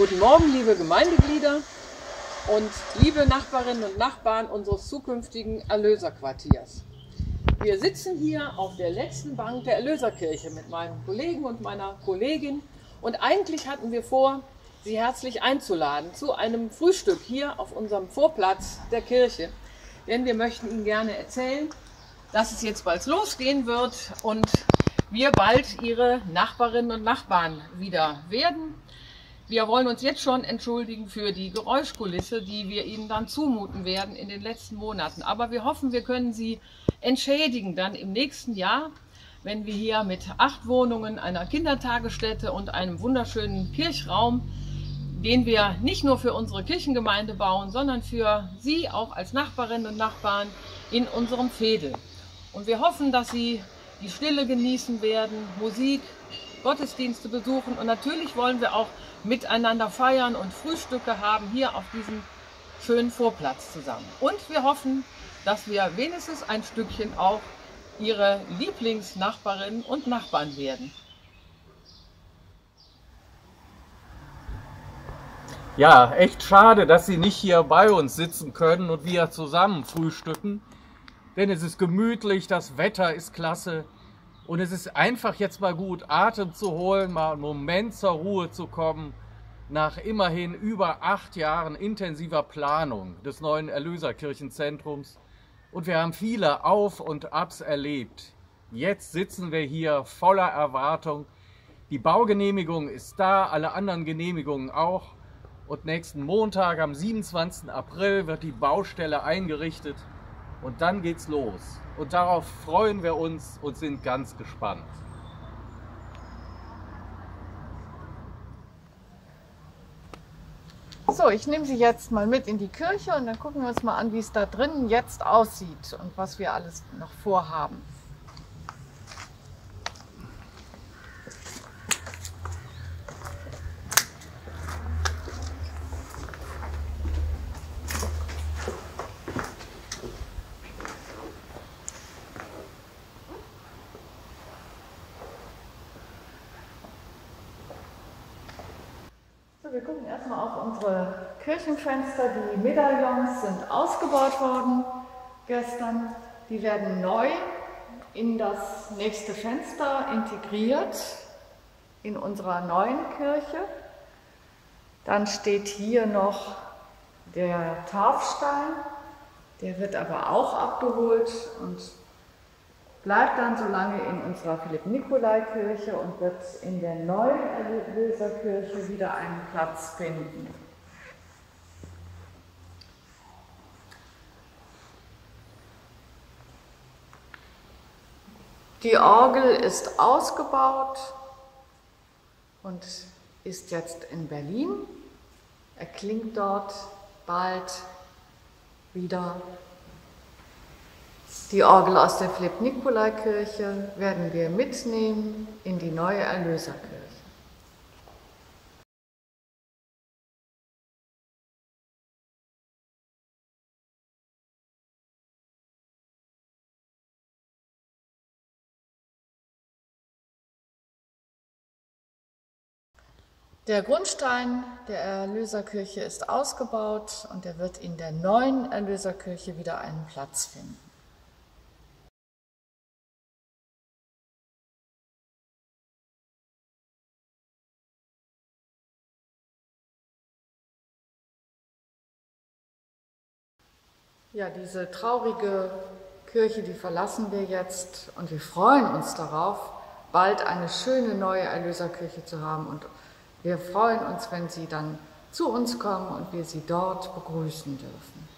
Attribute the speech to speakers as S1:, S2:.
S1: Guten Morgen, liebe Gemeindeglieder und liebe Nachbarinnen und Nachbarn unseres zukünftigen Erlöserquartiers. Wir sitzen hier auf der letzten Bank der Erlöserkirche mit meinem Kollegen und meiner Kollegin und eigentlich hatten wir vor, Sie herzlich einzuladen zu einem Frühstück hier auf unserem Vorplatz der Kirche. Denn wir möchten Ihnen gerne erzählen, dass es jetzt bald losgehen wird und wir bald Ihre Nachbarinnen und Nachbarn wieder werden. Wir wollen uns jetzt schon entschuldigen für die Geräuschkulisse, die wir Ihnen dann zumuten werden in den letzten Monaten. Aber wir hoffen, wir können Sie entschädigen dann im nächsten Jahr, wenn wir hier mit acht Wohnungen, einer Kindertagesstätte und einem wunderschönen Kirchraum, den wir nicht nur für unsere Kirchengemeinde bauen, sondern für Sie auch als Nachbarinnen und Nachbarn in unserem Fädel. Und wir hoffen, dass Sie die Stille genießen werden, Musik, Gottesdienste besuchen und natürlich wollen wir auch miteinander feiern und Frühstücke haben hier auf diesem schönen Vorplatz zusammen. Und wir hoffen, dass wir wenigstens ein Stückchen auch Ihre Lieblingsnachbarinnen und Nachbarn werden.
S2: Ja, echt schade, dass Sie nicht hier bei uns sitzen können und wir zusammen frühstücken. Denn es ist gemütlich, das Wetter ist klasse. Und es ist einfach jetzt mal gut, Atem zu holen, mal einen Moment zur Ruhe zu kommen, nach immerhin über acht Jahren intensiver Planung des neuen Erlöserkirchenzentrums. Und wir haben viele Auf und Abs erlebt. Jetzt sitzen wir hier voller Erwartung. Die Baugenehmigung ist da, alle anderen Genehmigungen auch. Und nächsten Montag, am 27. April, wird die Baustelle eingerichtet. Und dann geht's los. Und darauf freuen wir uns und sind ganz gespannt.
S3: So, ich nehme Sie jetzt mal mit in die Kirche und dann gucken wir uns mal an, wie es da drinnen jetzt aussieht und was wir alles noch vorhaben. Wir gucken erstmal auf unsere Kirchenfenster. Die Medaillons sind ausgebaut worden gestern. Die werden neu in das nächste Fenster integriert in unserer neuen Kirche. Dann steht hier noch der Taufstein, der wird aber auch abgeholt und bleibt dann so lange in unserer Philipp-Nikolai-Kirche und wird in der neuen Erlöserkirche wieder einen Platz finden. Die Orgel ist ausgebaut und ist jetzt in Berlin. Er klingt dort bald wieder die Orgel aus der Philipp-Nikolai-Kirche werden wir mitnehmen in die neue Erlöserkirche. Der Grundstein der Erlöserkirche ist ausgebaut und er wird in der neuen Erlöserkirche wieder einen Platz finden. Ja, diese traurige Kirche, die verlassen wir jetzt und wir freuen uns darauf, bald eine schöne neue Erlöserkirche zu haben und wir freuen uns, wenn Sie dann zu uns kommen und wir Sie dort begrüßen dürfen.